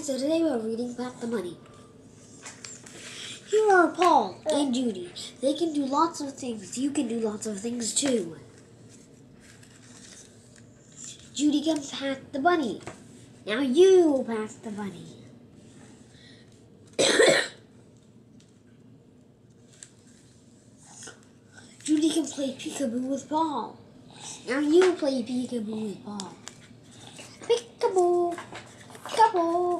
Alright, so today we're reading Pat the Bunny. Here are Paul and Judy. They can do lots of things. You can do lots of things too. Judy can pack the bunny. Now you pack the bunny. Judy can play peekaboo with Paul. Now you play peekaboo with Paul. Peekaboo, peekaboo.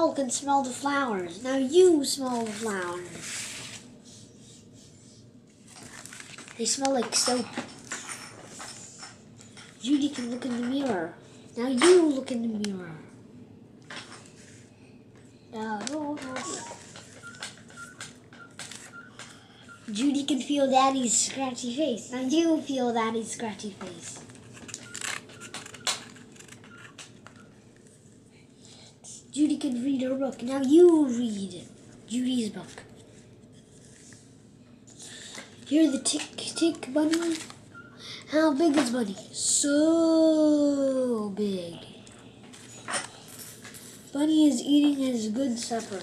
Paul can smell the flowers. Now you smell the flowers. They smell like soap. Judy can look in the mirror. Now you look in the mirror. Now, no, no, no. Judy can feel Daddy's scratchy face. Now you feel Daddy's scratchy face. Judy can read her book. Now you read Judy's book. Hear the tick tick bunny? How big is bunny? So big. Bunny is eating his good supper.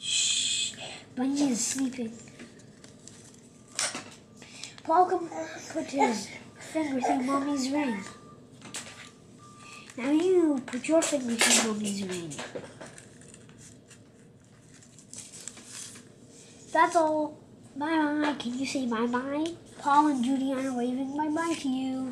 Shh. Bunny is sleeping. Paul put his finger through Mommy's ring. Now you put your finger through Mommy's ring. That's all. Bye bye. Can you say bye bye? Paul and Judy are waving bye bye to you.